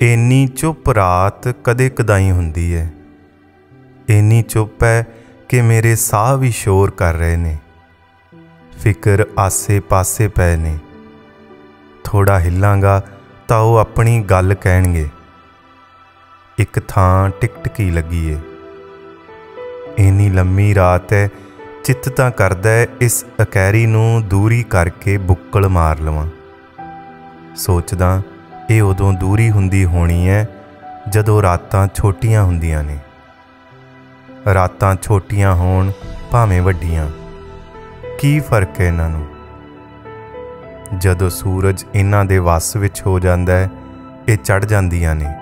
ਇੰਨੀ ਚੁੱਪ ਰਾਤ ਕਦੇ ਕਦਾਈ ਹੁੰਦੀ ਹੈ ਇੰਨੀ ਚੁੱਪ ਹੈ ਕਿ ਮੇਰੇ ਸਾਹ ਵੀ ਸ਼ੋਰ ਕਰ ਰਹੇ ਨੇ। ਫਿਕਰ ਆਸੇ-ਪਾਸੇ ਪਏ ਨੇ। ਥੋੜਾ ਹਿੱਲਾਂਗਾ ਤਾਂ ਉਹ ਆਪਣੀ ਗੱਲ ਕਹਿਣਗੇ। ਇੱਕ ਥਾਂ ਟਿਕਟਕੀ ਲੱਗੀ ਏ। ਇੰਨੀ ਲੰਮੀ ਰਾਤ ਹੈ ਚਿੱਤ ਤਾਂ ਕਰਦਾ ਹੈ ਇਸ ਅਕੈਰੀ ਨੂੰ ਦੂਰੀ ਕਰਕੇ ਬੁੱਕਲ ਮਾਰ ਲਵਾਂ। ਸੋਚਦਾ ਇਹ ਉਦੋਂ ਦੂਰੀ ਹੁੰਦੀ ਹੋਣੀ ਹੈ ਜਦੋਂ ਰਾਤਾਂ ਛੋਟੀਆਂ ਹੁੰਦੀਆਂ ਨੇ। ਰਾਤਾਂ ਛੋਟੀਆਂ ਹੋਣ ਭਾਵੇਂ ਵੱਡੀਆਂ। ਕੀ ਫ਼ਰਕ ਹੈ ਇਹਨਾਂ ਨੂੰ? ਜਦੋਂ ਸੂਰਜ ਇਹਨਾਂ ਦੇ ਵਸ ਵਿੱਚ ਹੋ ਜਾਂਦਾ ਹੈ ਇਹ ਚੜ ਜਾਂਦੀਆਂ ਨੇ।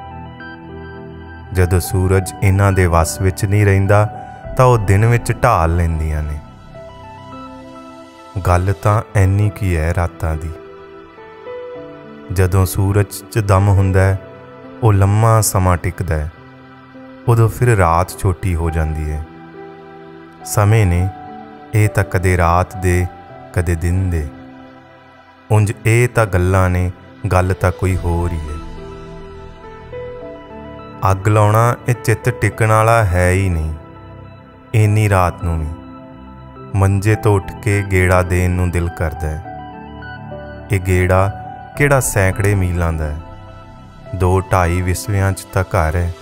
ਜਦੋਂ ਸੂਰਜ ਇਹਨਾਂ ਦੇ ਵਸ ਵਿੱਚ ਨਹੀਂ ਰਹਿੰਦਾ, ਤਾਂ ਉਹ ਦਿਨ ਵਿੱਚ ਢਾਲ ਲੈਂਦੀਆਂ ਨੇ। ਗੱਲ ਤਾਂ ਐਨੀ ਕੀ ਹੈ ਰਾਤਾਂ ਦੀ। ਜਦੋਂ ਸੂਰਜ 'ਚ ਦਮ ਹੁੰਦਾ ਹੈ, ਉਹ ਲੰਮਾ ਸਮਾਂ ਟਿਕਦਾ ਹੈ। ਉਦੋਂ ਫਿਰ ਰਾਤ ਛੋਟੀ ਹੋ ਜਾਂਦੀ ਹੈ। ਸਮੇਂ ਨੇ ਇਹ ਤਾਂ ਕਦੇ ਰਾਤ ਦੇ, ਕਦੇ ਦਿਨ ਦੇ। ਉੰਜ ਇਹ ਤਾਂ ਗੱਲਾਂ ਨੇ, ਗੱਲ ਤਾਂ ਕੋਈ ਹੋਰ ਹੀ ਹੈ। ਅੱਗ ਲਾਉਣਾ ਇਹ ਚਿੱਤ ਟਿਕਣ ਵਾਲਾ ਹੈ ਹੀ ਨਹੀਂ। ਇੰਨੀ ਰਾਤ ਨੂੰ ਵੀ ਮੰਜੇ ਤੋਂ ਉੱਠ ਕੇ ਗੇੜਾ ਦੇਣ ਨੂੰ ਦਿਲ ਕਰਦਾ ਹੈ। ਇਹ ਗੇੜਾ ਕਿਹੜਾ ਸੈਂਕੜੇ ਮੀਲਾਂ ਦਾ ਹੈ? ਦੋ ਢਾਈ ਵਿਸਵਿਆਂ 'ਚ ਤਾਂ ਘਰ ਹੈ।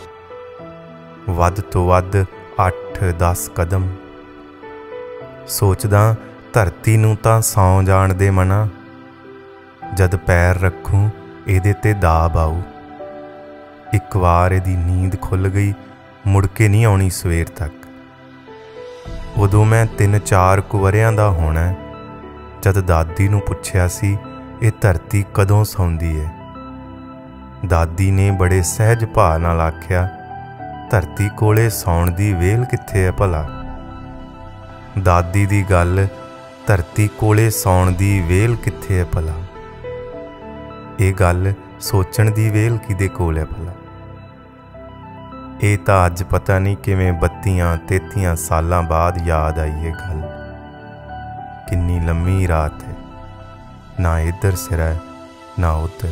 ਵੱਧ ਤੋਂ ਵੱਧ 8-10 ਕਦਮ। ਸੋਚਦਾ, ਧਰਤੀ ਨੂੰ ਤਾਂ ਸੌ ਜਾਣ ਦੇ ਮਨਾ। ਜਦ ਪੈਰ ਰੱਖੂ, ਇਹਦੇ ਤੇ ਦਾਬ ਆਊ। ਇੱਕ ਵਾਰ ਇਹਦੀ ਨੀਂਦ ਖੁੱਲ ਗਈ, ਮੁੜ ਕੇ ਨਹੀਂ ਆਉਣੀ ਸਵੇਰ ਤੱਕ। ਉਦੋਂ ਮੈਂ 3-4 ਕੁਵਰਿਆਂ ਦਾ ਹੋਣਾ ਜਦ ਦਾਦੀ ਨੂੰ ਪੁੱਛਿਆ ਸੀ ਇਹ ਧਰਤੀ ਕਦੋਂ ਸੌਂਦੀ ਹੈ ਦਾਦੀ ਨੇ ਬੜੇ ਸਹਿਜ ਭਾਅ ਨਾਲ ਆਖਿਆ, ਧਰਤੀ ਕੋਲੇ ਸੌਣ ਦੀ ਵੇਲ ਕਿੱਥੇ ਹੈ ਭਲਾ? ਦਾਦੀ ਦੀ ਗੱਲ, ਧਰਤੀ ਕੋਲੇ ਸੌਣ ਦੀ ਵੇਲ ਕਿੱਥੇ ਹੈ ਭਲਾ? ਇਹ ਗੱਲ ਸੋਚਣ ਦੀ ਵੇਲ ਕਿਦੇ ਕੋਲ ਹੈ ਭਲਾ? ਇਹ ਤਾਂ ਅੱਜ ਪਤਾ ਨਹੀਂ ਕਿਵੇਂ 32 33 ਸਾਲਾਂ ਬਾਅਦ ਯਾਦ ਆਈ ਇਹ ਗੱਲ। ਕਿੰਨੀ ਲੰਮੀ ਰਾਤ ਹੈ ਨਾ ਇੱਧਰ ਸਿਰ ਹੈ ਨਾ ਉੱਧਰ